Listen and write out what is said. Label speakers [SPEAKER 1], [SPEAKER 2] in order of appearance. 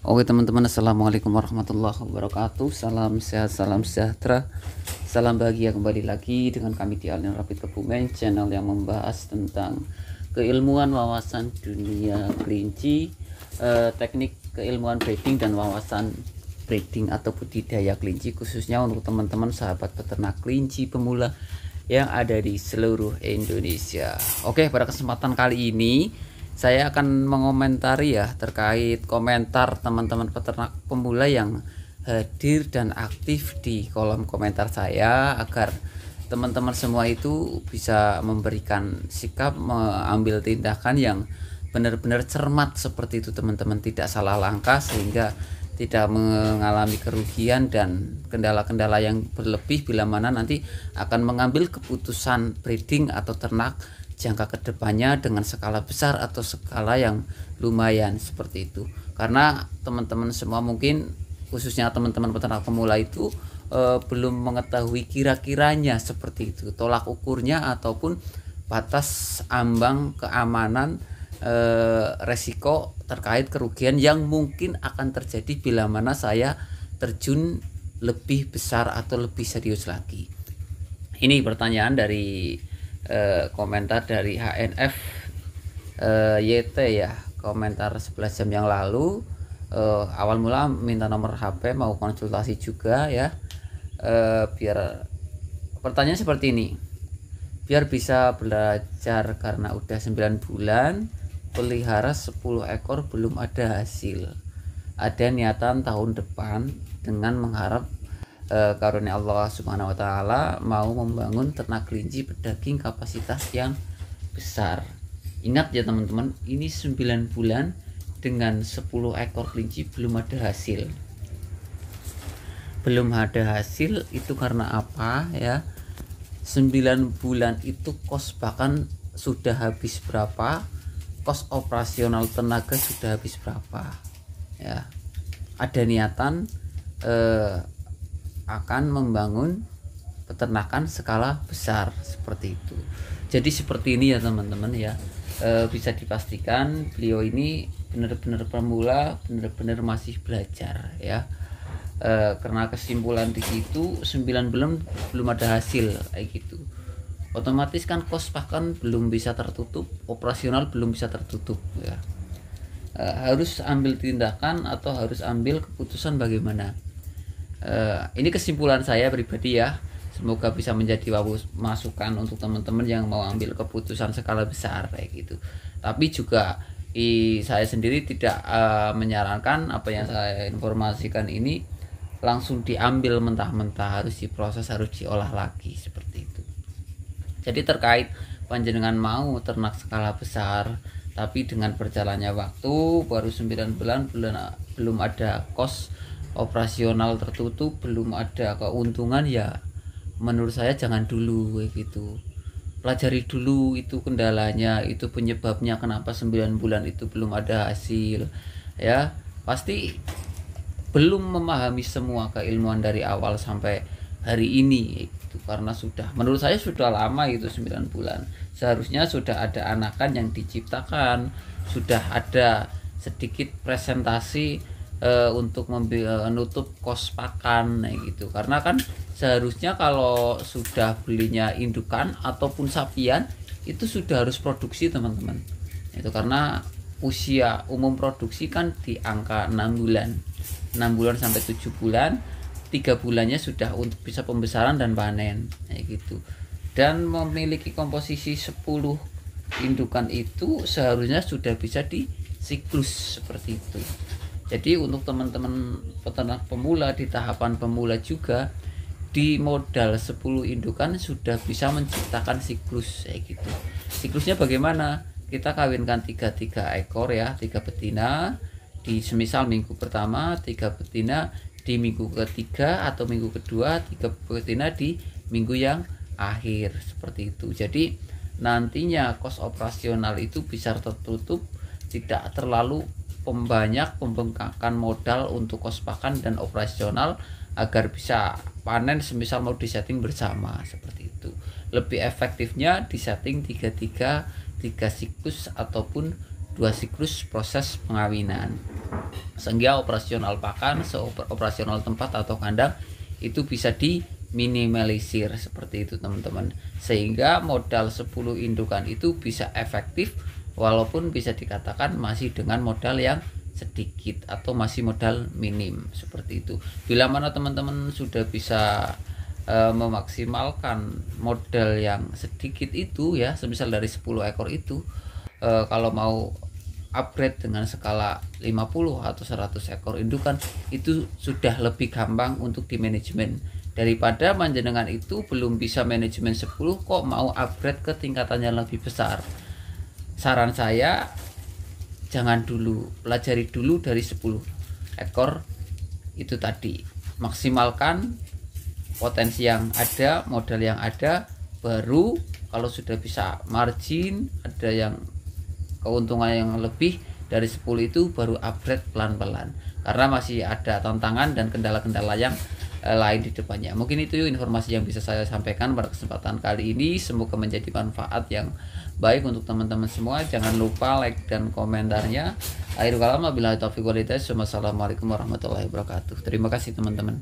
[SPEAKER 1] Oke teman-teman Assalamualaikum warahmatullahi wabarakatuh. Salam sehat, salam sejahtera. Salam bahagia kembali lagi dengan kami di Alien Rapid Kebumen Channel yang membahas tentang keilmuan wawasan dunia kelinci eh, Teknik keilmuan breeding dan wawasan breeding atau budidaya kelinci Khususnya untuk teman-teman sahabat peternak kelinci pemula yang ada di seluruh Indonesia. Oke pada kesempatan kali ini saya akan mengomentari ya terkait komentar teman-teman peternak pemula yang hadir dan aktif di kolom komentar saya agar teman-teman semua itu bisa memberikan sikap mengambil tindakan yang benar-benar cermat seperti itu teman-teman. Tidak salah langkah sehingga tidak mengalami kerugian dan kendala-kendala yang berlebih bila mana nanti akan mengambil keputusan breeding atau ternak jangka ke depannya dengan skala besar atau skala yang lumayan seperti itu. Karena teman-teman semua mungkin khususnya teman-teman peternak pemula itu e, belum mengetahui kira-kiranya seperti itu. Tolak ukurnya ataupun batas ambang keamanan e, resiko terkait kerugian yang mungkin akan terjadi bila mana saya terjun lebih besar atau lebih serius lagi. Ini pertanyaan dari eh, komentar dari HNF eh, YT ya komentar 11 jam yang lalu. Eh, awal mula minta nomor HP mau konsultasi juga ya. Biar pertanyaan seperti ini. Biar bisa belajar karena udah 9 bulan pelihara 10 ekor belum ada hasil. Ada niatan tahun depan dengan mengharap e, karunia Allah Subhanahu wa taala mau membangun ternak kelinci pedaging kapasitas yang besar. Ingat ya teman-teman, ini 9 bulan dengan 10 ekor kelinci belum ada hasil. Belum ada hasil itu karena apa ya? 9 bulan itu kos bahkan sudah habis berapa? Kos operasional tenaga sudah habis berapa? Ya. Ada niatan eh, akan membangun peternakan skala besar seperti itu. Jadi seperti ini ya teman-teman ya. E, bisa dipastikan beliau ini benar-benar pemula, benar-benar masih belajar ya. E, karena kesimpulan di situ 9 bulan belum ada hasil kayak gitu. Otomatis kan kos bahkan belum bisa tertutup, operasional belum bisa tertutup ya. E, harus ambil tindakan atau harus ambil keputusan bagaimana uh, ini kesimpulan saya pribadi ya. Semoga bisa menjadi masukan untuk teman-teman yang mau ambil keputusan skala besar kayak gitu. Tapi juga i, saya sendiri tidak uh, menyarankan apa yang saya informasikan ini langsung diambil mentah-mentah harus diproses harus diolah lagi seperti itu. Jadi terkait panjenengan mau ternak skala besar tapi dengan berjalannya waktu baru 9 bulan belum ada kos operasional tertutup belum ada keuntungan ya menurut saya jangan dulu kayak gitu. Pelajari dulu itu kendalanya itu penyebabnya kenapa 9 bulan itu belum ada hasil ya. Pasti belum memahami semua keilmuan dari awal sampai hari ini itu karena sudah menurut saya sudah lama itu 9 bulan. Seharusnya sudah ada anakan yang diciptakan sudah ada sedikit presentasi uh, untuk menutup kos pakan gitu. Karena kan seharusnya kalau sudah belinya indukan ataupun sapian itu sudah harus produksi teman-teman. Itu karena usia umum produksi kan di angka 6 bulan. 6 bulan sampai 7 bulan tiga bulannya sudah untuk bisa pembesaran dan panen kayak gitu. Dan memiliki komposisi 10 indukan itu seharusnya sudah bisa di siklus seperti itu jadi untuk teman-teman peternak pemula di tahapan pemula juga di modal 10 indukan sudah bisa menciptakan siklus kayak gitu. Siklusnya bagaimana? Kita kawinkan 3-3 ekor ya, 3 betina di semisal minggu pertama, 3 betina di minggu ketiga atau minggu kedua, 3 betina di minggu yang akhir seperti itu. Jadi nantinya kos operasional itu bisa tertutup tidak terlalu pembanyak pembengkakan modal untuk kos pakan dan operasional agar bisa panen semisal mau disetting bersama seperti itu. Lebih efektifnya disetting 33 tiga siklus ataupun dua siklus proses pengawinan. Sehingga operasional pakan operasional tempat atau kandang itu bisa diminimalisir seperti itu teman-teman. Sehingga modal 10 indukan itu bisa efektif walaupun bisa dikatakan masih dengan modal yang sedikit atau masih modal minim seperti itu. Bila mana teman-teman sudah bisa e, memaksimalkan modal yang sedikit itu ya semisal dari 10 ekor itu e, kalau mau upgrade dengan skala 50 atau 100 ekor indukan itu sudah lebih gampang untuk di manajemen daripada manjenengan itu belum bisa manajemen 10 kok mau upgrade ke tingkatan yang lebih besar saran saya jangan dulu pelajari dulu dari 10 ekor itu tadi. Maksimalkan potensi yang ada modal yang ada baru kalau sudah bisa margin ada yang keuntungan yang lebih dari 10 itu baru upgrade pelan-pelan. Karena masih ada tantangan dan kendala-kendala yang lain di depannya. Mungkin itu informasi yang bisa saya sampaikan pada kesempatan kali ini. Semoga menjadi manfaat yang baik untuk teman-teman semua. Jangan lupa like dan komentarnya. Akhir kalam bila taufiq walhidayah wassalamualaikum warahmatullahi wabarakatuh. Terima kasih teman-teman